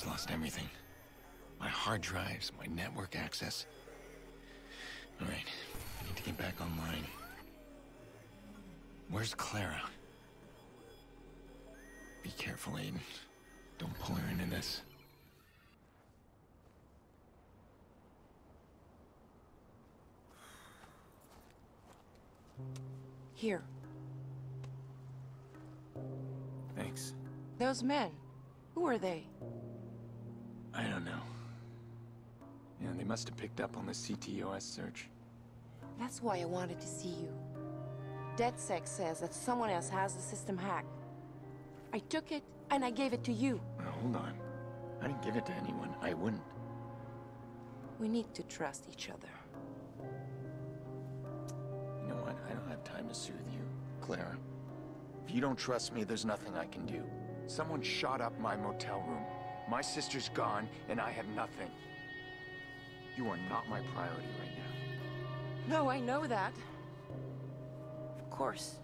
just lost everything. My hard drives, my network access. Alright, I need to get back online. Where's Clara? Be careful, Aiden. Don't pull her into this. Here. Thanks. Those men. Who are they? I don't know. Yeah, they must have picked up on the CTOS search. That's why I wanted to see you. DedSec says that someone else has the system hacked. I took it, and I gave it to you. Now, hold on. I didn't give it to anyone. I wouldn't. We need to trust each other. You know what? I don't have time to soothe you, Clara. If you don't trust me, there's nothing I can do. Someone shot up my motel room. My sister's gone, and I have nothing. You are not my priority right now. No, I know that. Of course.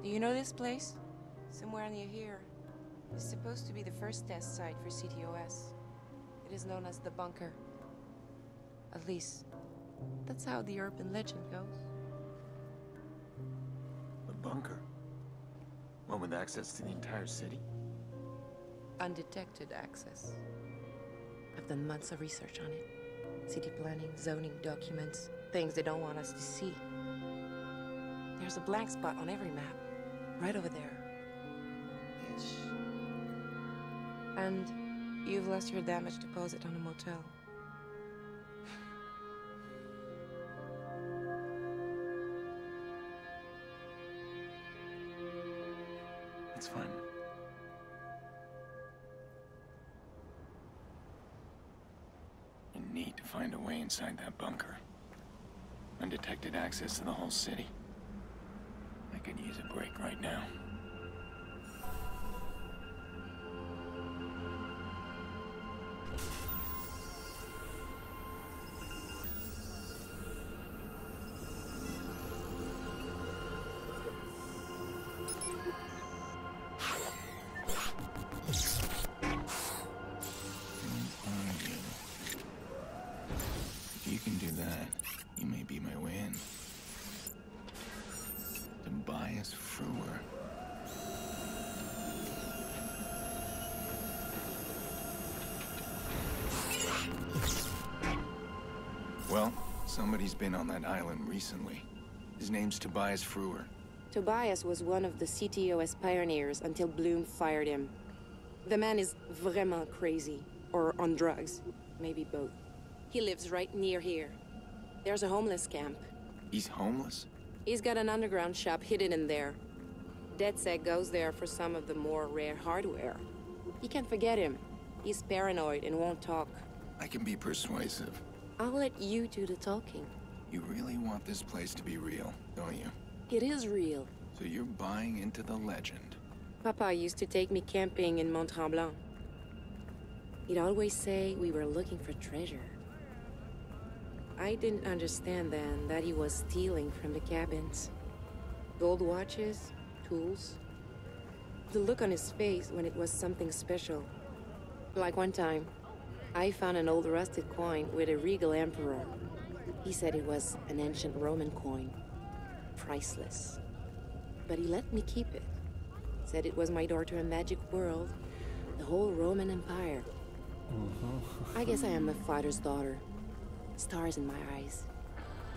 Do you know this place? Somewhere near here. It's supposed to be the first test site for CTOS. It is known as the bunker. At least, that's how the urban legend goes. The bunker? One with access to the entire city? Undetected access. I've done months of research on it. City planning, zoning documents, things they don't want us to see. There's a blank spot on every map, right over there. Ish. And you've lost your damage deposit on a motel. Inside that bunker. Undetected access to the whole city. I could use a break right now. Somebody's been on that island recently. His name's Tobias Frewer. Tobias was one of the CTOS pioneers until Blume fired him. The man is vraiment crazy, or on drugs, maybe both. He lives right near here. There's a homeless camp. He's homeless? He's got an underground shop hidden in there. DedSec goes there for some of the more rare hardware. You can't forget him. He's paranoid and won't talk. I can be persuasive. I'll let you do the talking. You really want this place to be real, don't you? It is real. So you're buying into the legend. Papa used to take me camping in Mont Tremblant. He'd always say we were looking for treasure. I didn't understand then that he was stealing from the cabins. Gold watches, tools. The look on his face when it was something special. Like one time, I found an old rusted coin with a regal emperor. He said it was an ancient Roman coin. Priceless. But he let me keep it. Said it was my door to a magic world, the whole Roman Empire. Mm-hmm. I guess I am a fighter's daughter. Stars in my eyes.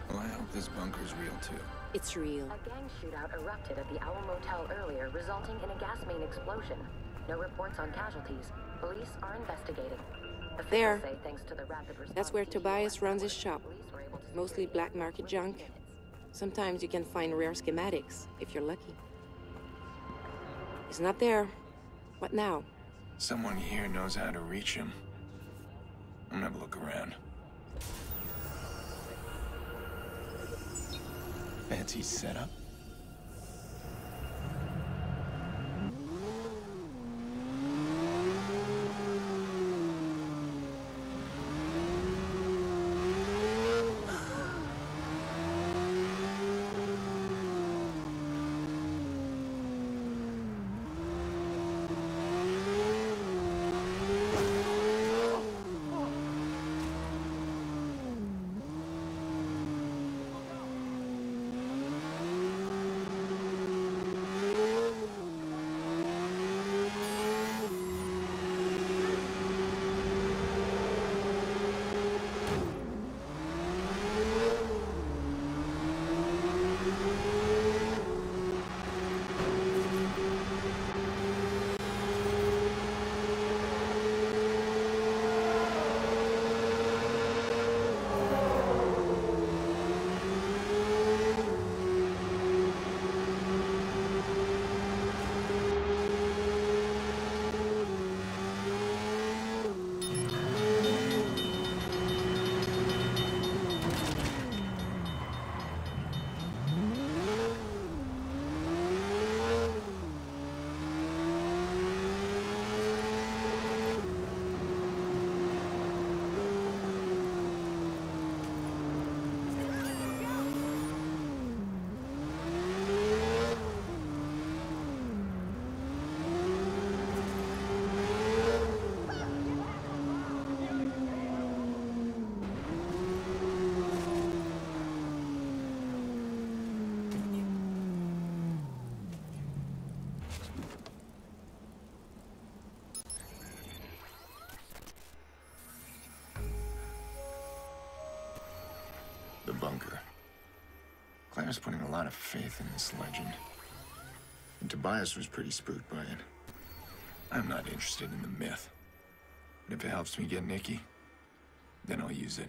Well, I hope this bunker's real too. It's real. A gang shootout erupted at the Owl Motel earlier, resulting in a gas main explosion. No reports on casualties. Police are investigating. Officials There. say thanks to the rapid response That's where Tobias runs his shop. were able to Mostly black market junk. Sometimes you can find rare schematics, if you're lucky. He's not there. What now? Someone here knows how to reach him. I'm gonna have a look around. Fancy setup? Claire's putting a lot of faith in this legend. And Tobias was pretty spooked by it. I'm not interested in the myth. But if it helps me get Nicky, then I'll use it.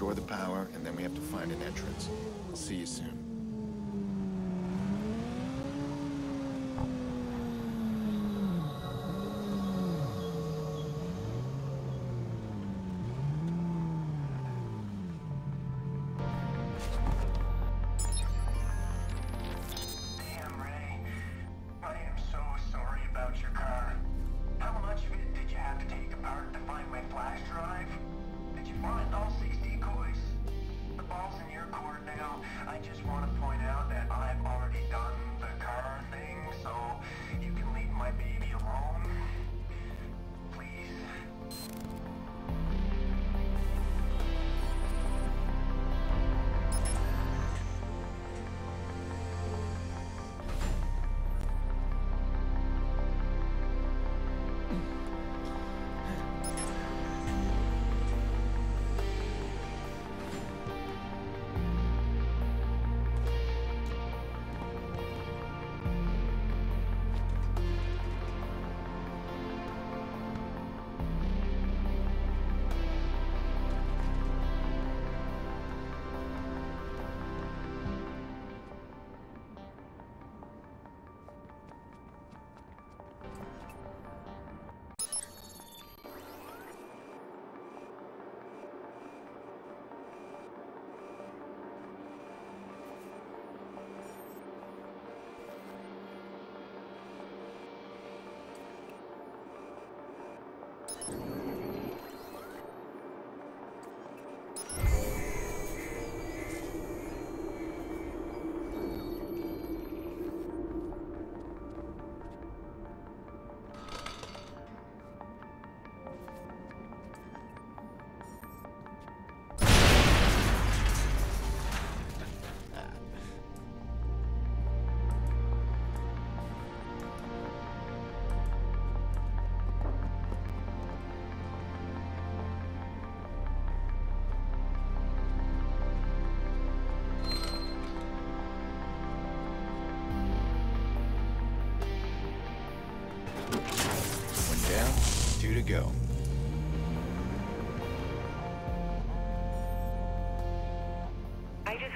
Restore the power, and then we have to find an entrance. I'll see you soon.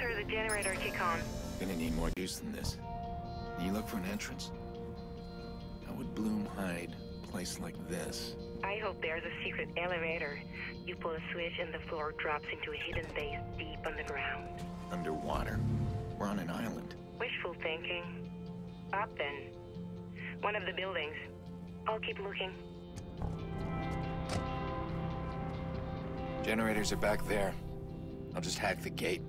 Heard the generator kick on. Gonna need more juice than this. You look for an entrance? How would Blume hide a place like this? I hope there's a secret elevator. You pull a switch and the floor drops into a hidden base deep underground. Underwater. We're on an island. Wishful thinking. Up then. One of the buildings. I'll keep looking. Generators are back there. I'll just hack the gate.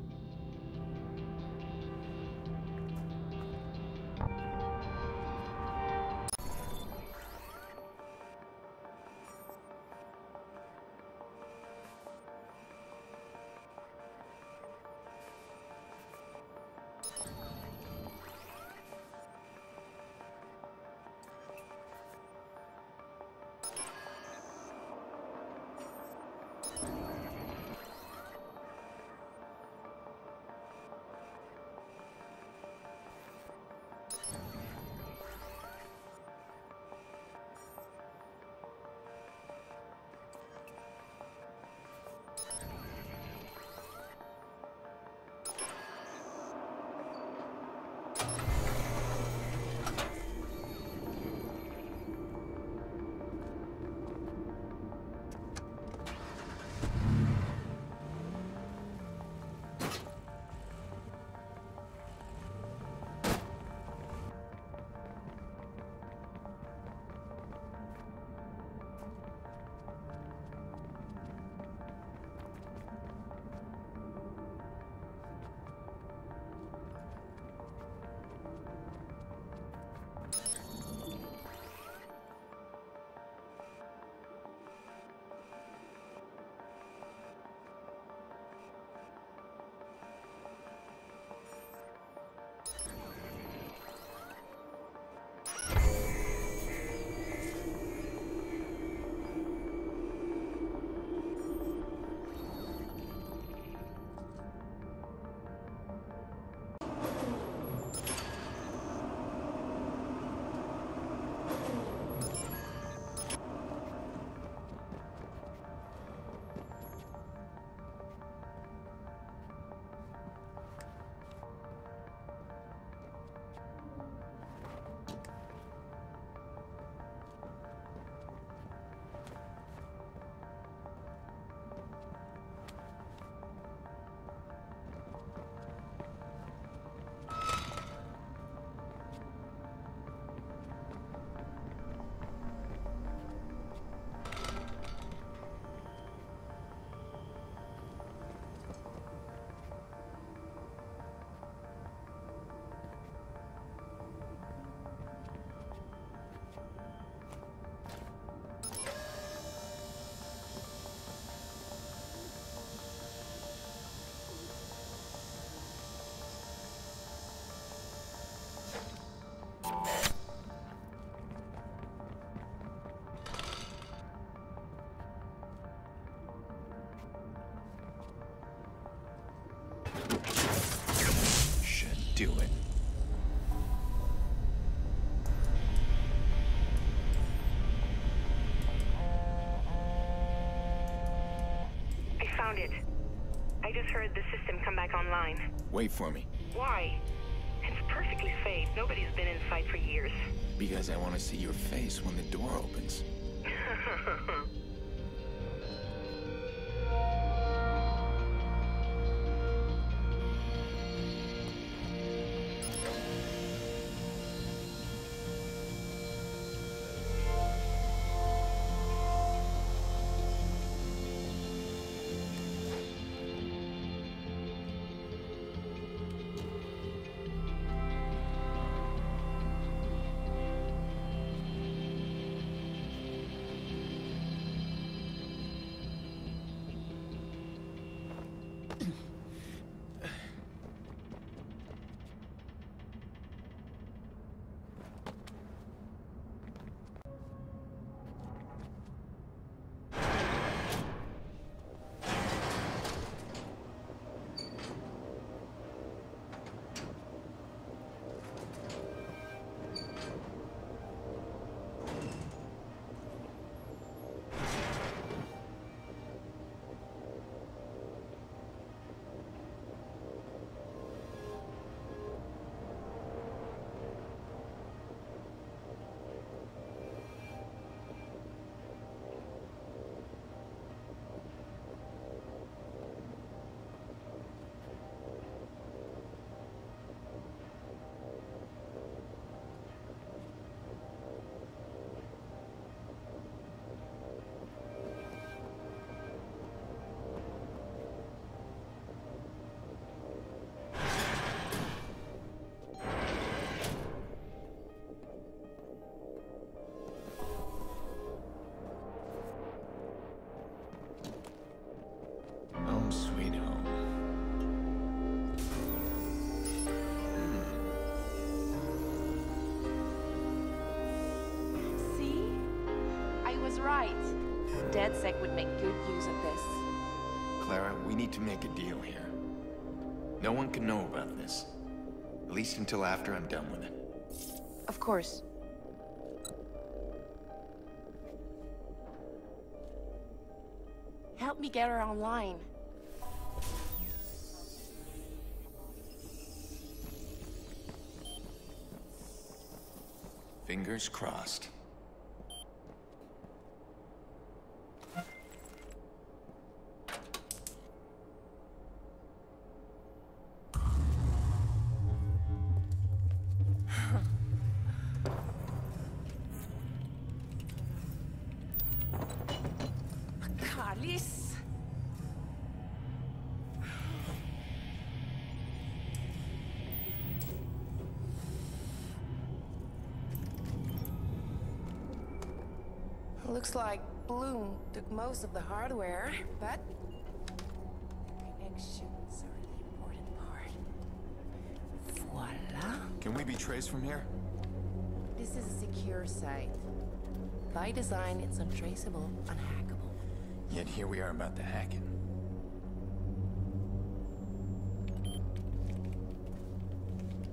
Found it. I just heard the system come back online. Wait for me, Why? It's perfectly safe. Nobody's been inside for years. because I want to see your face when the door opens. right. DedSec would make good use of this. Clara, we need to make a deal here. No one can know about this. At least until after I'm done with it. Of course. Help me get her online. Fingers crossed. Most of the hardware, but connections are the important part. Voila! Can we be traced from here? This is a secure site. By design, it's untraceable, unhackable. Yet here we are about to hack it.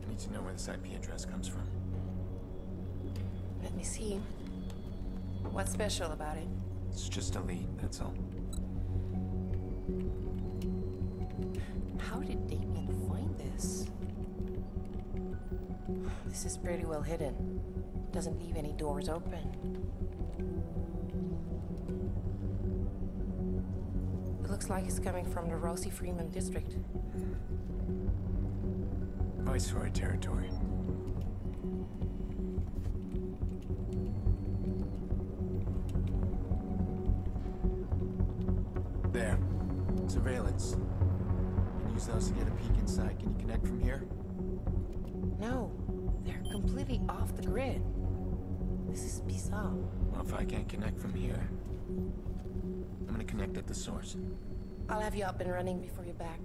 I need to know where this IP address comes from. Let me see. What's special about it? It's just elite, that's all. How did Damien find this? This is pretty well hidden. Doesn't leave any doors open. It looks like it's coming from the Rossi-Fremont district. Viceroy territory. There. Surveillance. You can use those to get a peek inside. Can you connect from here? No, they're completely off the grid. This is bizarre. Well, if I can't connect from here, I'm gonna connect at the source. I'll have you up and running before you're back.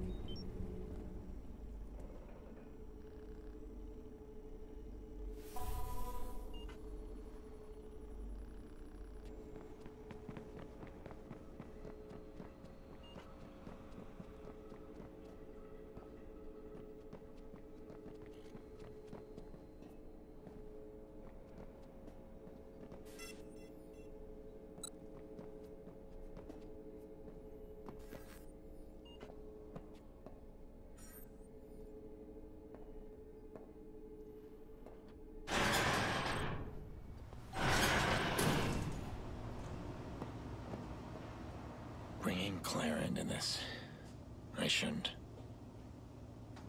This. I shouldn't.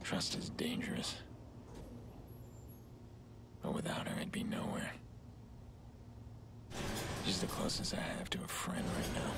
Trust is dangerous. But without her, I'd be nowhere. She's the closest I have to a friend right now.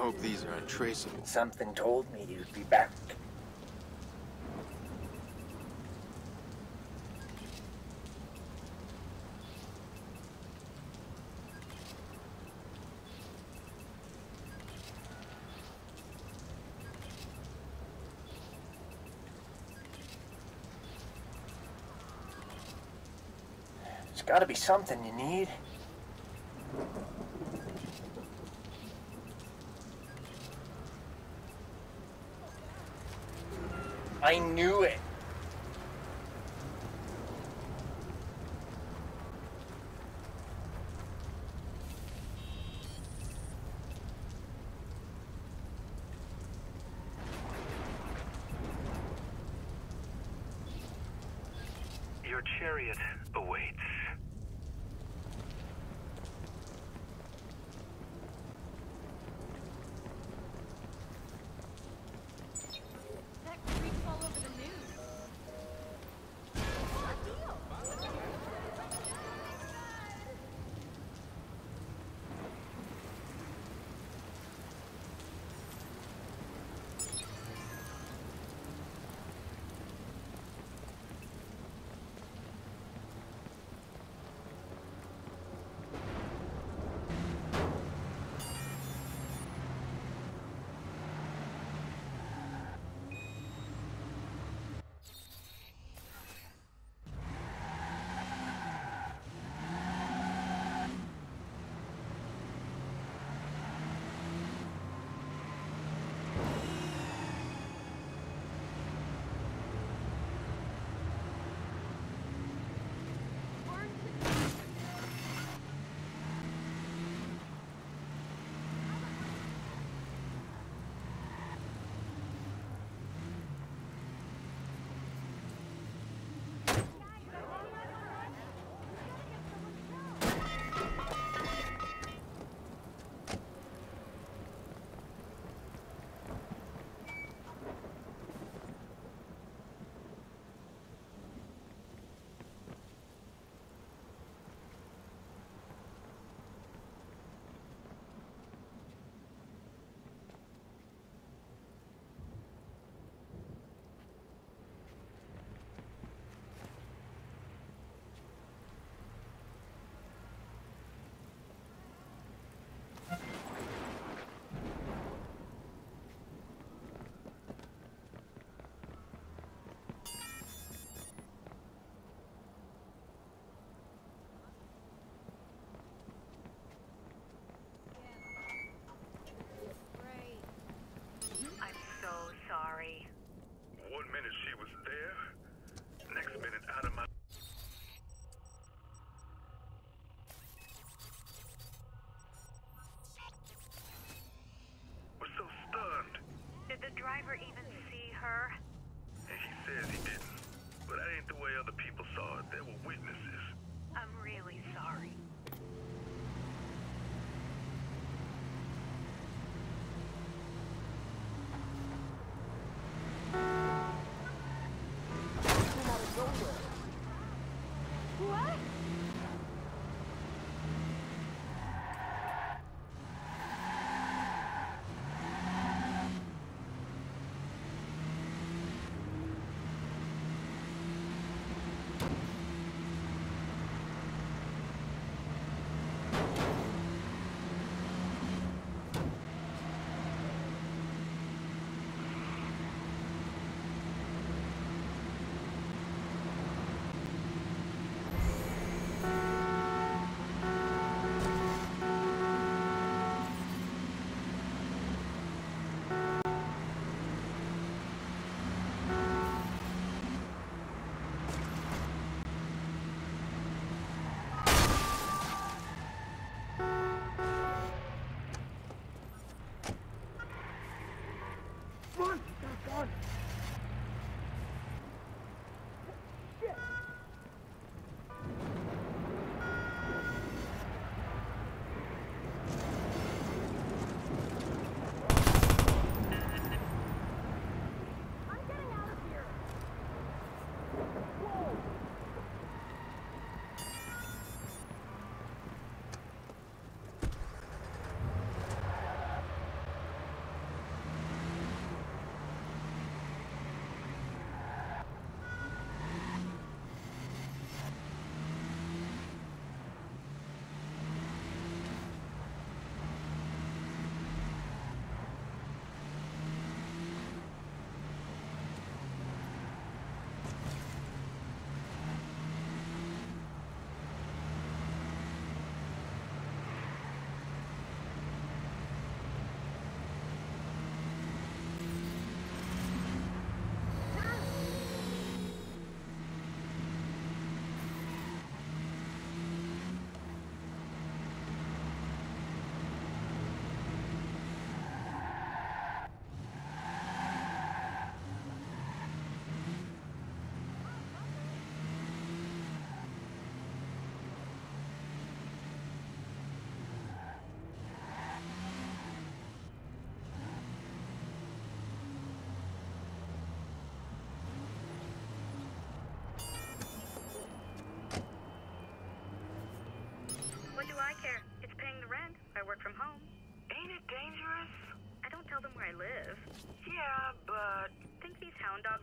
Hope these are untraceable. Something told me you'd be back. There's gotta be something you need. I knew it.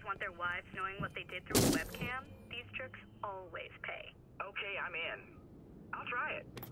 Want their wives knowing what they did through a webcam? These jerks always pay. okay, I'm in. I'll try it.